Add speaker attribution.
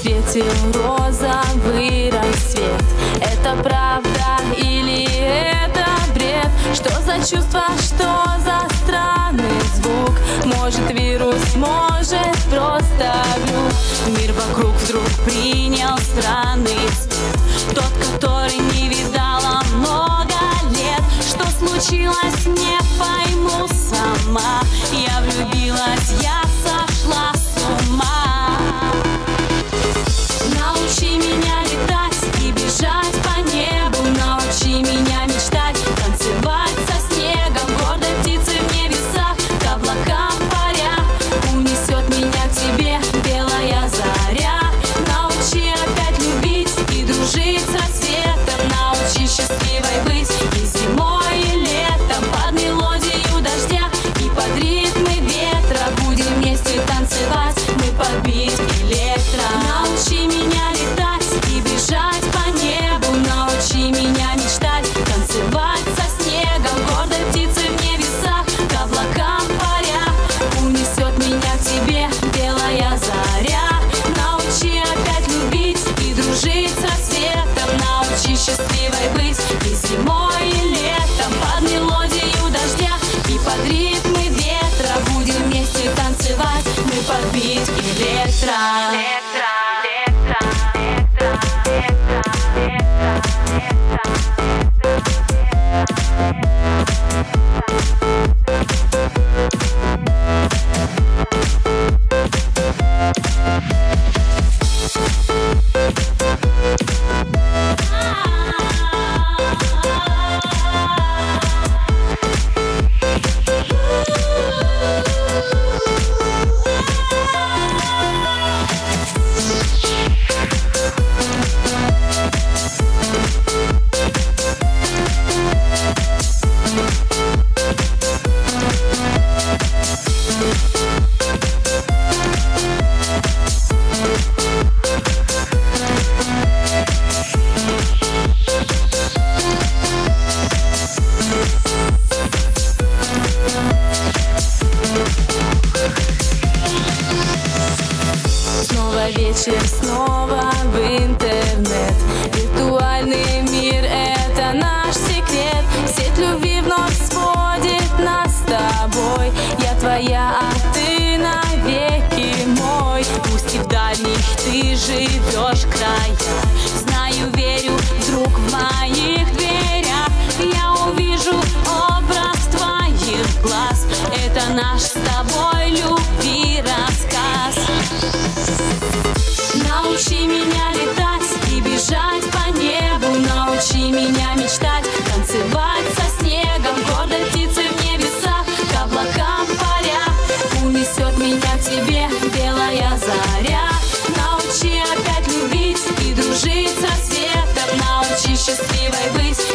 Speaker 1: рассвете розовый рассвет. Это правда или это бред? Что за чувство, что за странный звук? Может вирус, может просто глюк Мир вокруг вдруг принял странный цвет. Тот, который не видала много лет. Что случилось, не пойму сама. Я влюбилась, я вечер, снова в интернет. Виртуальный мир — это наш секрет. Сеть любви вновь сводит нас с тобой. Я твоя, а ты навеки мой. Пусть и в дальних ты живешь края Научи меня летать и бежать по небу. Научи меня мечтать, танцевать со снегом. Гордой птицы в небесах, к облакам паря. Унесет меня к тебе белая заря. Научи опять любить и дружить со светом. Научи счастливой быть